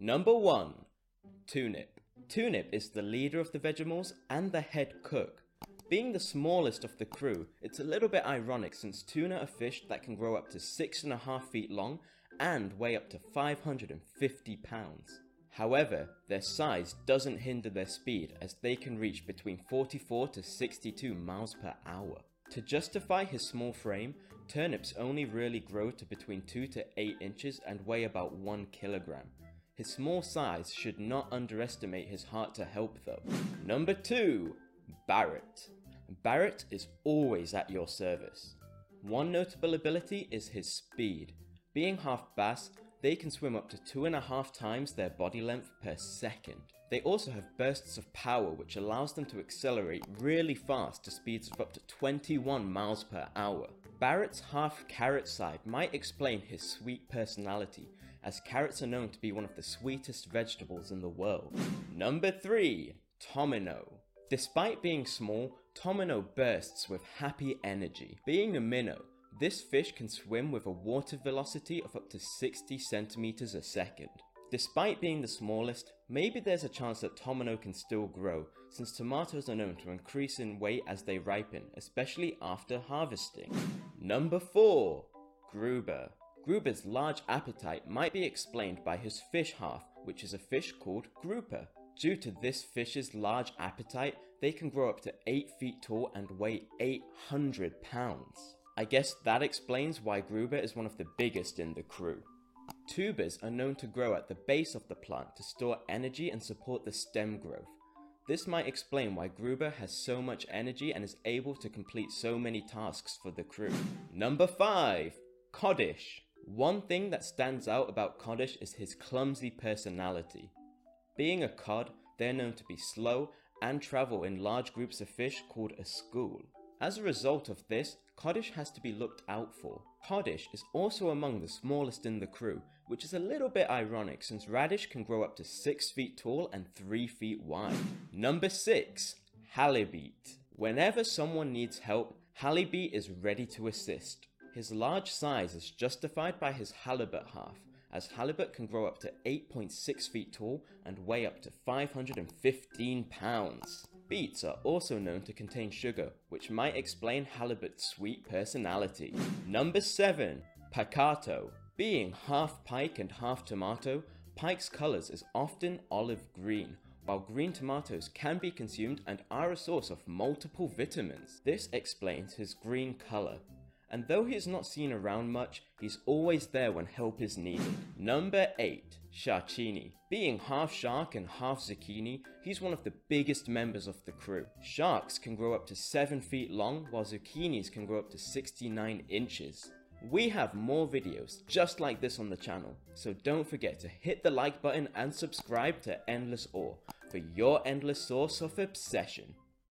Number 1. Tunip. Tunip is the leader of the Vegimals and the head cook. Being the smallest of the crew, it's a little bit ironic since tuna are fish that can grow up to 6.5 feet long and weigh up to 550 pounds. However, their size doesn't hinder their speed as they can reach between 44 to 62 miles per hour. To justify his small frame, turnips only really grow to between 2 to 8 inches and weigh about 1 kilogram. His small size should not underestimate his heart to help though. Number 2. Barrot. Barrot is always at your service. One notable ability is his speed. Being half bass, they can swim up to two and a half times their body length per second. They also have bursts of power which allows them to accelerate really fast to speeds of up to 21 miles per hour. Barrot's half carrot side might explain his sweet personality, as carrots are known to be one of the sweetest vegetables in the world. Number 3. Tominnow. Despite being small, Tominnow bursts with happy energy. Being a minnow, this fish can swim with a water velocity of up to 60 centimeters a second. Despite being the smallest, maybe there's a chance that Tominnow can still grow, since tomatoes are known to increase in weight as they ripen, especially after harvesting. Number 4. Grouber. Grouber's large appetite might be explained by his fish half, which is a fish called grouper. Due to this fish's large appetite, they can grow up to 8 feet tall and weigh 800 pounds. I guess that explains why Grouber is one of the biggest in the crew. Tubers are known to grow at the base of the plant to store energy and support the stem growth. This might explain why Grouber has so much energy and is able to complete so many tasks for the crew. Number 5. Codish. One thing that stands out about Codish is his clumsy personality. Being a cod, they're known to be slow and travel in large groups of fish called a school. As a result of this, Codish has to be looked out for. Codish is also among the smallest in the crew, which is a little bit ironic since Radish can grow up to 6 feet tall and 3 feet wide. Number 6. Halibeet. Whenever someone needs help, Halibeet is ready to assist. His large size is justified by his halibut half, as halibut can grow up to 8.6 feet tall and weigh up to 515 pounds. Beets are also known to contain sugar, which might explain Halibeet's sweet personality. Number 7. Pikato. Being half pike and half tomato, pike's colours is often olive green, while green tomatoes can be consumed and are a source of multiple vitamins. This explains his green colour and though he is not seen around much, he's always there when help is needed. Number 8. Sharkini. Being half shark and half zucchini, he's one of the biggest members of the crew. Sharks can grow up to 7 feet long, while zucchinis can grow up to 69 inches. We have more videos just like this on the channel, so don't forget to hit the like button and subscribe to Endless Ore for your endless source of obsession.